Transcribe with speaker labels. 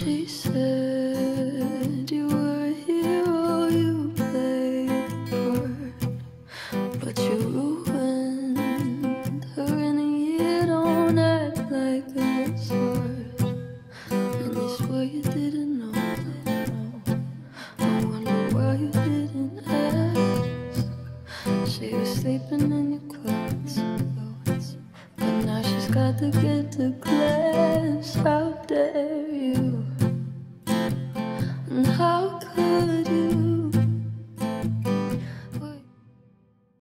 Speaker 1: she said you were a hero, you played the part, but you ruined her, and you don't act like an sword. And you swear you didn't know. I wonder why you didn't ask. She was sleeping in your clothes, but now she's got to get to class.